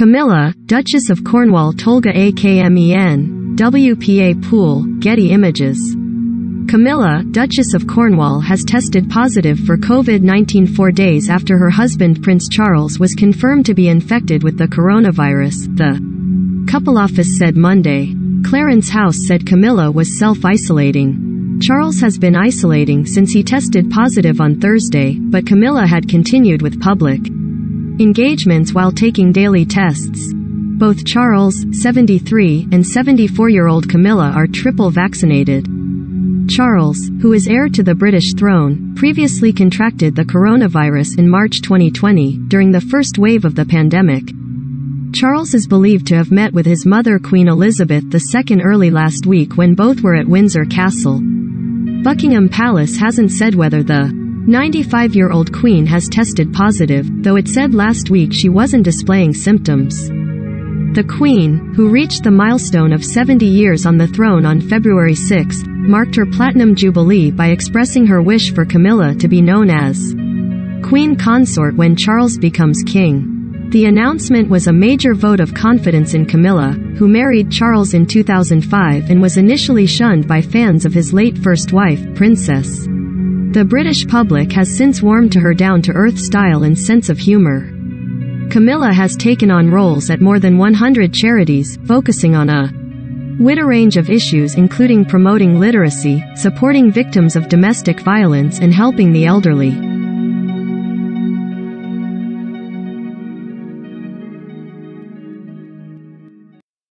Camilla, Duchess of Cornwall Tolga AKMEN, WPA Pool, Getty Images. Camilla, Duchess of Cornwall has tested positive for COVID-19 four days after her husband Prince Charles was confirmed to be infected with the coronavirus, the couple office said Monday. Clarence House said Camilla was self-isolating. Charles has been isolating since he tested positive on Thursday, but Camilla had continued with public engagements while taking daily tests. Both Charles, 73, and 74-year-old Camilla are triple vaccinated. Charles, who is heir to the British throne, previously contracted the coronavirus in March 2020 during the first wave of the pandemic. Charles is believed to have met with his mother Queen Elizabeth II early last week when both were at Windsor Castle. Buckingham Palace hasn't said whether the 95-year-old queen has tested positive, though it said last week she wasn't displaying symptoms. The queen, who reached the milestone of 70 years on the throne on February 6, marked her platinum jubilee by expressing her wish for Camilla to be known as queen consort when Charles becomes king. The announcement was a major vote of confidence in Camilla, who married Charles in 2005 and was initially shunned by fans of his late first wife, Princess. The British public has since warmed to her down-to-earth style and sense of humor. Camilla has taken on roles at more than 100 charities, focusing on a wide range of issues including promoting literacy, supporting victims of domestic violence and helping the elderly.